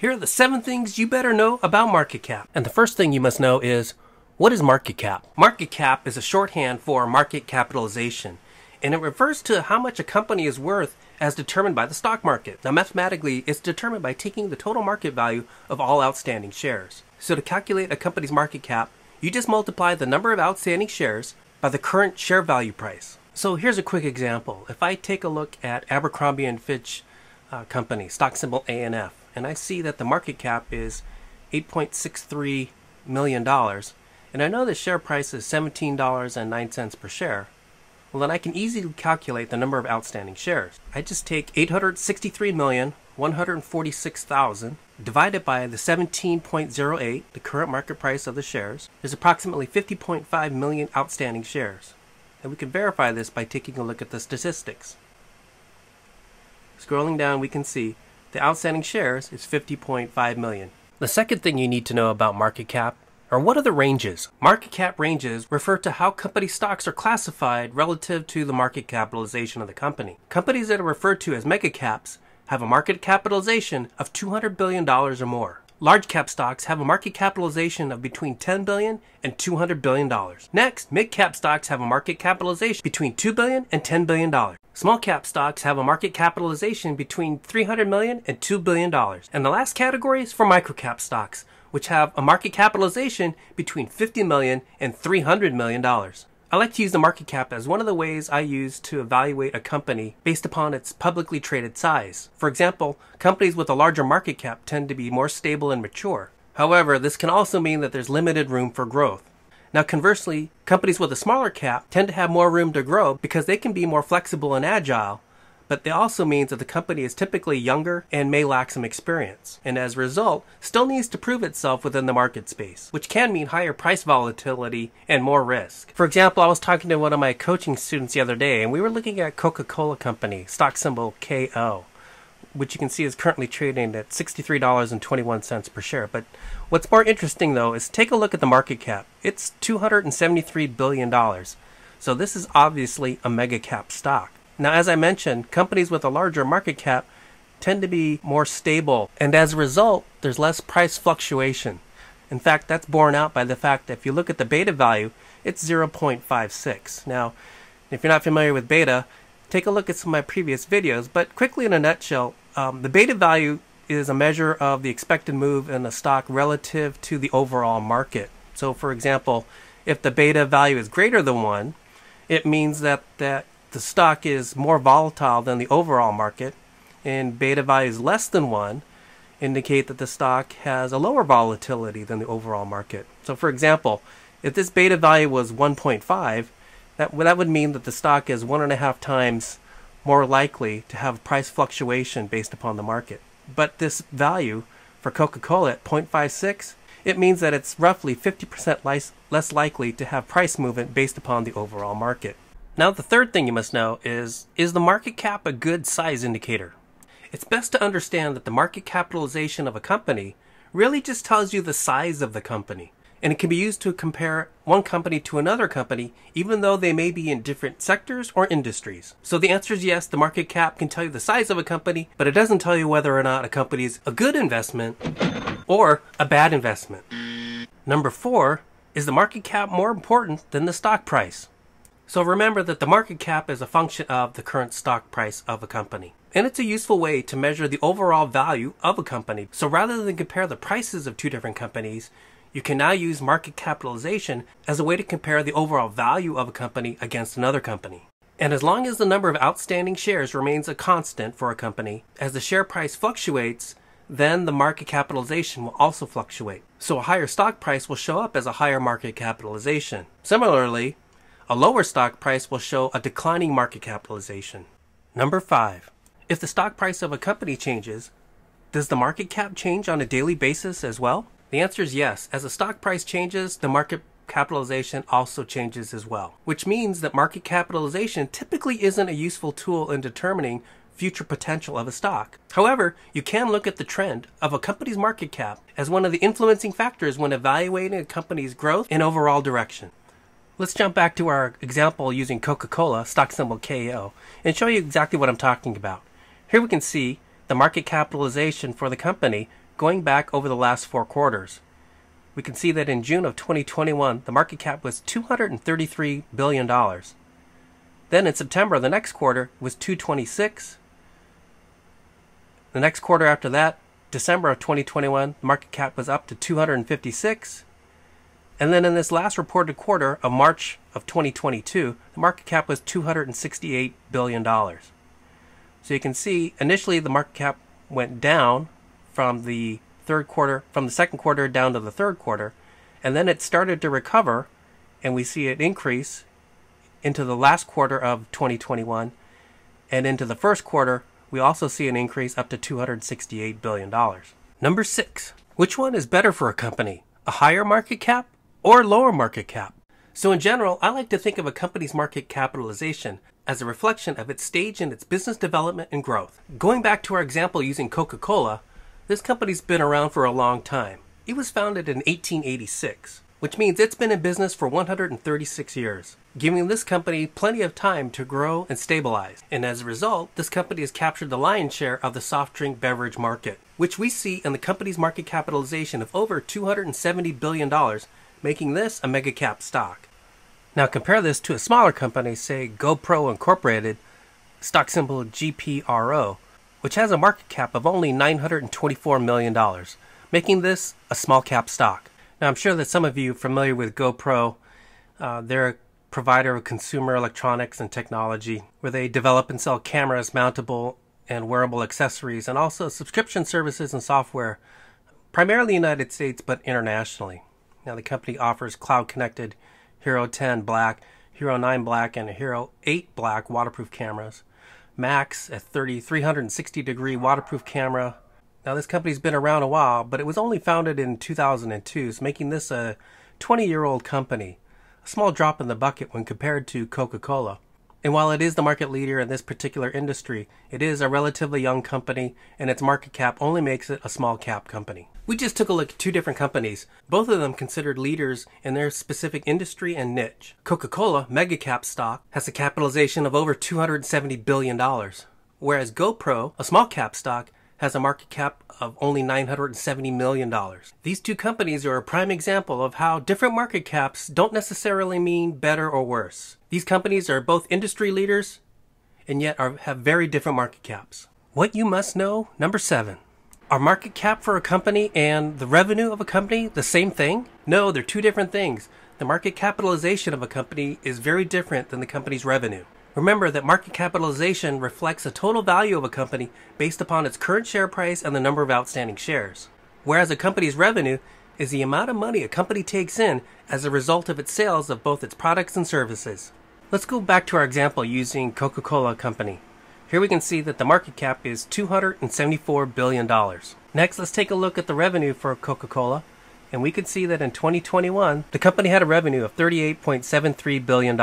Here are the seven things you better know about market cap. And the first thing you must know is what is market cap? Market cap is a shorthand for market capitalization, and it refers to how much a company is worth as determined by the stock market. Now, mathematically, it's determined by taking the total market value of all outstanding shares. So, to calculate a company's market cap, you just multiply the number of outstanding shares by the current share value price. So, here's a quick example. If I take a look at Abercrombie and Fitch uh, company, stock symbol ANF, and I see that the market cap is $8.63 million, and I know the share price is $17.09 per share, well then I can easily calculate the number of outstanding shares. I just take 863,146,000 divided by the 17.08, the current market price of the shares. There's approximately 50.5 million outstanding shares. And we can verify this by taking a look at the statistics. Scrolling down, we can see the outstanding shares is 50.5 million. The second thing you need to know about market cap are what are the ranges? Market cap ranges refer to how company stocks are classified relative to the market capitalization of the company. Companies that are referred to as mega caps have a market capitalization of $200 billion or more. Large cap stocks have a market capitalization of between $10 billion and $200 billion. Next, mid cap stocks have a market capitalization between $2 billion and $10 billion. Small cap stocks have a market capitalization between $300 million and $2 billion. And the last category is for microcap stocks, which have a market capitalization between $50 million and $300 million. I like to use the market cap as one of the ways I use to evaluate a company based upon its publicly traded size. For example, companies with a larger market cap tend to be more stable and mature. However, this can also mean that there's limited room for growth. Now, conversely, companies with a smaller cap tend to have more room to grow because they can be more flexible and agile, but that also means that the company is typically younger and may lack some experience, and as a result, still needs to prove itself within the market space, which can mean higher price volatility and more risk. For example, I was talking to one of my coaching students the other day, and we were looking at Coca-Cola Company, stock symbol KO, which you can see is currently trading at $63.21 per share. But what's more interesting, though, is take a look at the market cap. It's $273 billion. So this is obviously a mega cap stock. Now, as I mentioned, companies with a larger market cap tend to be more stable, and as a result, there's less price fluctuation. In fact, that's borne out by the fact that if you look at the beta value, it's 0.56. Now, if you're not familiar with beta, take a look at some of my previous videos, but quickly in a nutshell, um, the beta value is a measure of the expected move in a stock relative to the overall market. So, for example, if the beta value is greater than 1, it means that, that the stock is more volatile than the overall market, and beta values less than 1 indicate that the stock has a lower volatility than the overall market. So, for example, if this beta value was 1.5, that, that would mean that the stock is one and a half times more likely to have price fluctuation based upon the market. But this value for Coca Cola at 0.56, it means that it's roughly 50% less likely to have price movement based upon the overall market. Now, the third thing you must know is is the market cap a good size indicator? It's best to understand that the market capitalization of a company really just tells you the size of the company. And it can be used to compare one company to another company, even though they may be in different sectors or industries. So the answer is yes, the market cap can tell you the size of a company, but it doesn't tell you whether or not a company is a good investment or a bad investment. Number four, is the market cap more important than the stock price? So remember that the market cap is a function of the current stock price of a company. And it's a useful way to measure the overall value of a company. So rather than compare the prices of two different companies, you can now use market capitalization as a way to compare the overall value of a company against another company. And as long as the number of outstanding shares remains a constant for a company, as the share price fluctuates, then the market capitalization will also fluctuate. So a higher stock price will show up as a higher market capitalization. Similarly, a lower stock price will show a declining market capitalization. Number five, if the stock price of a company changes, does the market cap change on a daily basis as well? The answer is yes. As the stock price changes, the market capitalization also changes as well, which means that market capitalization typically isn't a useful tool in determining future potential of a stock. However, you can look at the trend of a company's market cap as one of the influencing factors when evaluating a company's growth and overall direction. Let's jump back to our example using Coca-Cola, stock symbol KO, and show you exactly what I'm talking about. Here we can see the market capitalization for the company going back over the last four quarters. We can see that in June of 2021, the market cap was $233 billion. Then in September, the next quarter was 226. The next quarter after that, December of 2021, the market cap was up to 256. And then in this last reported quarter of March of 2022, the market cap was $268 billion. So you can see initially the market cap went down from the third quarter, from the second quarter down to the third quarter, and then it started to recover, and we see it increase into the last quarter of 2021, and into the first quarter, we also see an increase up to $268 billion. Number six, which one is better for a company, a higher market cap or lower market cap? So, in general, I like to think of a company's market capitalization as a reflection of its stage in its business development and growth. Going back to our example using Coca Cola, this company's been around for a long time. It was founded in 1886, which means it's been in business for 136 years, giving this company plenty of time to grow and stabilize. And as a result, this company has captured the lion's share of the soft drink beverage market, which we see in the company's market capitalization of over $270 billion, making this a mega cap stock. Now compare this to a smaller company, say GoPro Incorporated, stock symbol GPRO, which has a market cap of only $924 million, making this a small cap stock. Now I'm sure that some of you are familiar with GoPro. Uh, they're a provider of consumer electronics and technology where they develop and sell cameras, mountable and wearable accessories, and also subscription services and software, primarily in the United States but internationally. Now the company offers cloud connected Hero 10 black, Hero 9 black, and Hero 8 black waterproof cameras. Max, a 30, 360 degree waterproof camera. Now, this company's been around a while, but it was only founded in 2002, so making this a 20 year old company. A small drop in the bucket when compared to Coca Cola. And while it is the market leader in this particular industry, it is a relatively young company, and its market cap only makes it a small cap company. We just took a look at two different companies, both of them considered leaders in their specific industry and niche. Coca Cola, mega cap stock, has a capitalization of over $270 billion, whereas GoPro, a small cap stock, has a market cap of only $970 million. These two companies are a prime example of how different market caps don't necessarily mean better or worse. These companies are both industry leaders and yet are, have very different market caps. What you must know, number seven. Are market cap for a company and the revenue of a company the same thing? No, they're two different things. The market capitalization of a company is very different than the company's revenue. Remember that market capitalization reflects the total value of a company based upon its current share price and the number of outstanding shares, whereas a company's revenue is the amount of money a company takes in as a result of its sales of both its products and services. Let's go back to our example using Coca Cola Company. Here we can see that the market cap is $274 billion. Next, let's take a look at the revenue for Coca Cola, and we can see that in 2021, the company had a revenue of $38.73 billion.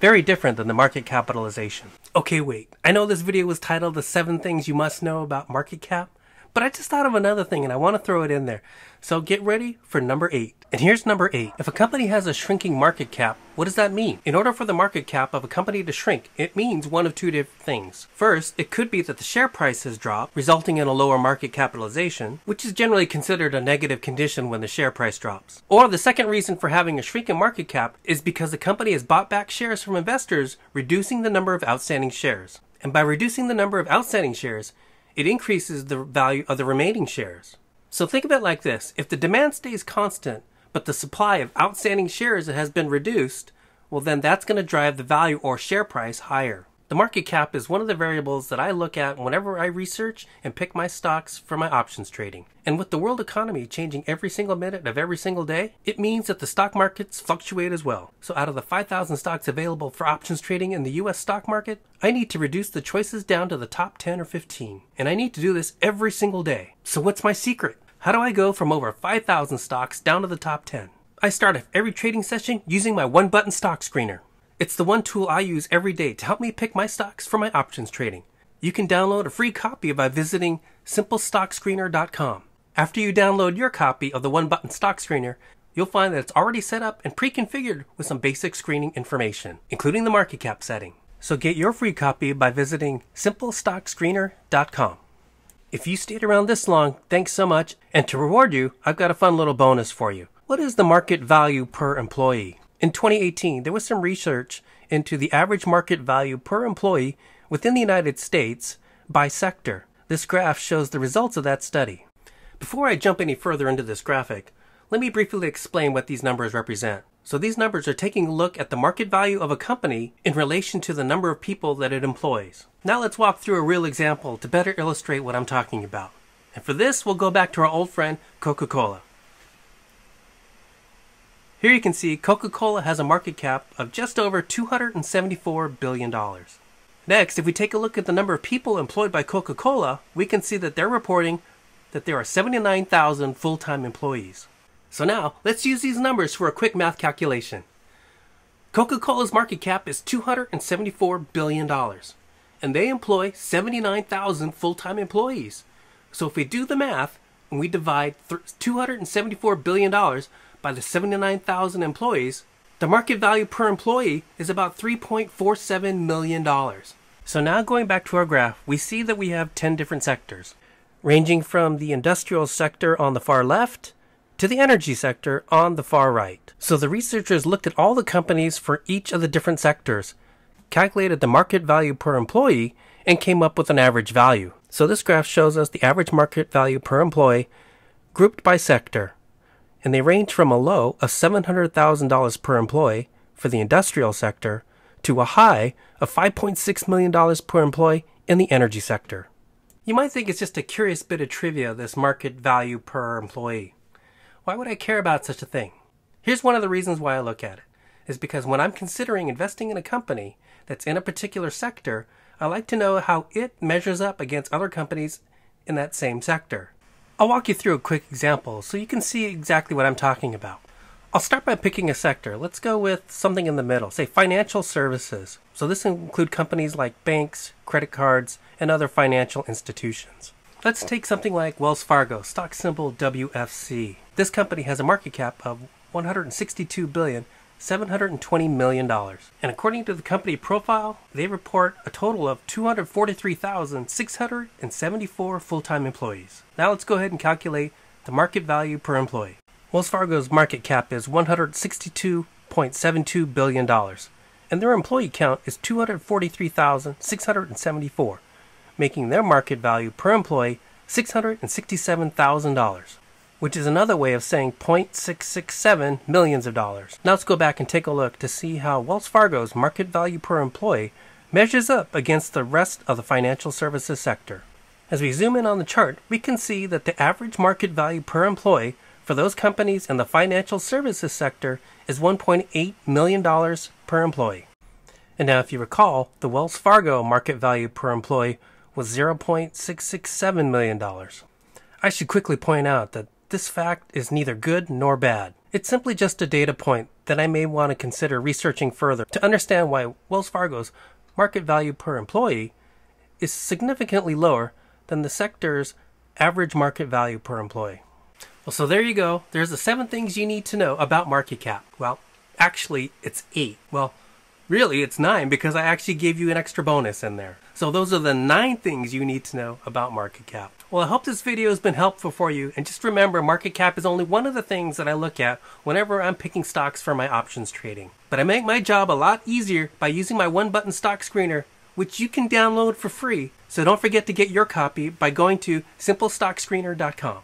Very different than the market capitalization. Okay, wait. I know this video was titled The 7 Things You Must Know About Market Cap, but I just thought of another thing and I want to throw it in there. So get ready for number 8. And here's number eight. If a company has a shrinking market cap, what does that mean? In order for the market cap of a company to shrink, it means one of two different things. First, it could be that the share price has dropped, resulting in a lower market capitalization, which is generally considered a negative condition when the share price drops. Or the second reason for having a shrinking market cap is because the company has bought back shares from investors, reducing the number of outstanding shares. And by reducing the number of outstanding shares, it increases the value of the remaining shares. So think of it like this if the demand stays constant, but the supply of outstanding shares has been reduced, well, then that's going to drive the value or share price higher. The market cap is one of the variables that I look at whenever I research and pick my stocks for my options trading. And with the world economy changing every single minute of every single day, it means that the stock markets fluctuate as well. So out of the 5,000 stocks available for options trading in the US stock market, I need to reduce the choices down to the top 10 or 15. And I need to do this every single day. So what's my secret? How do I go from over 5,000 stocks down to the top 10? I start every trading session using my one button stock screener. It's the one tool I use every day to help me pick my stocks for my options trading. You can download a free copy by visiting simplestockscreener.com. After you download your copy of the one button stock screener, you'll find that it's already set up and pre configured with some basic screening information, including the market cap setting. So get your free copy by visiting simplestockscreener.com. If you stayed around this long, thanks so much. And to reward you, I've got a fun little bonus for you. What is the market value per employee? In 2018, there was some research into the average market value per employee within the United States by sector. This graph shows the results of that study. Before I jump any further into this graphic, let me briefly explain what these numbers represent. So these numbers are taking a look at the market value of a company in relation to the number of people that it employs. Now let's walk through a real example to better illustrate what I'm talking about. And for this, we'll go back to our old friend, Coca-Cola. Here you can see Coca-Cola has a market cap of just over $274 billion. Next, if we take a look at the number of people employed by Coca-Cola, we can see that they're reporting that there are 79,000 full-time employees. So now, let's use these numbers for a quick math calculation. Coca-Cola's market cap is $274 billion, and they employ 79,000 full-time employees. So if we do the math, and we divide $274 billion by the 79,000 employees, the market value per employee is about $3.47 million. So now going back to our graph, we see that we have 10 different sectors, ranging from the industrial sector on the far left to the energy sector on the far right. So the researchers looked at all the companies for each of the different sectors, calculated the market value per employee, and came up with an average value. So this graph shows us the average market value per employee grouped by sector. And they range from a low of $700,000 per employee for the industrial sector to a high of $5.6 million per employee in the energy sector. You might think it's just a curious bit of trivia, this market value per employee. Why would I care about such a thing? Here's one of the reasons why I look at it is because when I'm considering investing in a company that's in a particular sector, I like to know how it measures up against other companies in that same sector. I'll walk you through a quick example so you can see exactly what I'm talking about. I'll start by picking a sector. Let's go with something in the middle, say financial services. So this include companies like banks, credit cards, and other financial institutions. Let's take something like Wells Fargo, stock symbol WFC. This company has a market cap of 162 billion 720 million dollars. And according to the company profile, they report a total of 243,674 full-time employees. Now let's go ahead and calculate the market value per employee. Wells Fargo's market cap is 162.72 billion dollars, and their employee count is 243,674 making their market value per employee $667,000, which is another way of saying 0.667 millions of dollars. Now let's go back and take a look to see how Wells Fargo's market value per employee measures up against the rest of the financial services sector. As we zoom in on the chart, we can see that the average market value per employee for those companies in the financial services sector is $1.8 million per employee. And now, if you recall, the Wells Fargo market value per employee was $0.667 million. I should quickly point out that this fact is neither good nor bad. It's simply just a data point that I may want to consider researching further to understand why Wells Fargo's market value per employee is significantly lower than the sector's average market value per employee. Well, so there you go. There's the seven things you need to know about market cap. Well, actually, it's eight. Well, Really, it's nine because I actually gave you an extra bonus in there. So those are the nine things you need to know about market cap. Well, I hope this video has been helpful for you. And just remember, market cap is only one of the things that I look at whenever I'm picking stocks for my options trading. But I make my job a lot easier by using my one button stock screener, which you can download for free. So don't forget to get your copy by going to simplestockscreener.com.